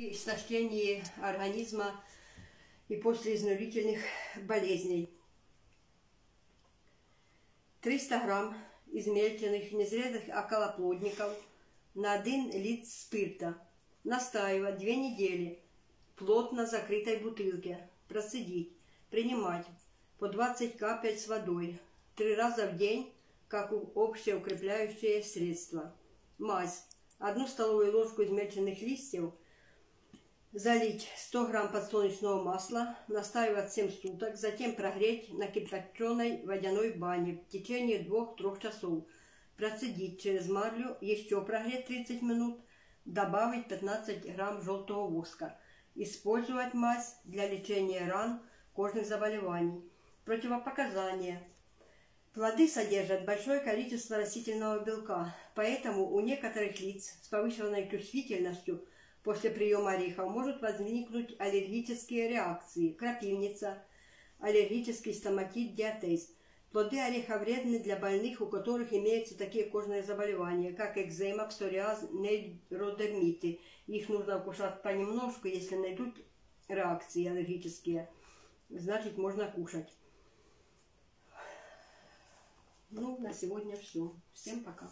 истощении организма и после изнурительных болезней. 300 грамм измельченных незрелых околоплодников на 1 литр спирта. Настаивать 2 недели плотно закрытой бутылке. Процедить. Принимать по 20 капель с водой. Три раза в день, как общеукрепляющее средство. Мазь. Одну столовую ложку измельченных листьев – залить 100 грамм подсолнечного масла, настаивать 7 суток, затем прогреть на кипяченой водяной бане в течение 2-3 часов. Процедить через марлю, еще прогреть 30 минут, добавить 15 грамм желтого воска. Использовать мазь для лечения ран, кожных заболеваний. Противопоказания. Плоды содержат большое количество растительного белка, поэтому у некоторых лиц с повышенной чувствительностью – После приема орехов может возникнуть аллергические реакции, крапивница, аллергический стоматит, диатез. Плоды ореха вредны для больных, у которых имеются такие кожные заболевания, как экзема, псориаз, нейродермиты. Их нужно кушать понемножку, если найдут реакции аллергические, значит можно кушать. Ну, на сегодня все. Всем пока.